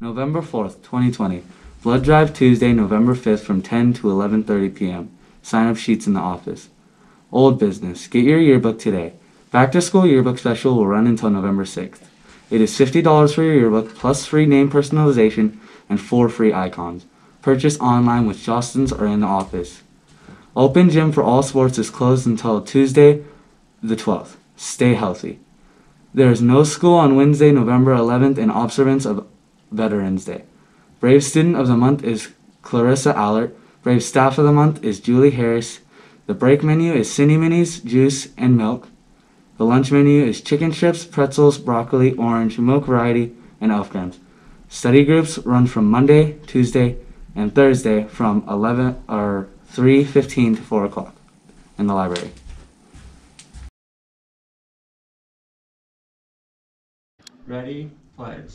November 4th, 2020. Blood Drive Tuesday, November 5th from 10 to 11:30 p.m. Sign up sheets in the office. Old business. Get your yearbook today. Back to school yearbook special will run until November 6th. It is $50 for your yearbook plus free name personalization and four free icons. Purchase online with Jostens or in the office. Open gym for all sports is closed until Tuesday, the 12th. Stay healthy. There is no school on Wednesday, November 11th in observance of Veterans Day. Brave Student of the Month is Clarissa Allert. Brave Staff of the Month is Julie Harris. The break menu is Cinni Minis, juice, and milk. The lunch menu is chicken strips, pretzels, broccoli, orange, milk variety, and Elf Grahams. Study groups run from Monday, Tuesday, and Thursday from 11 or 3:15 to 4 o'clock in the library. Ready, pledge.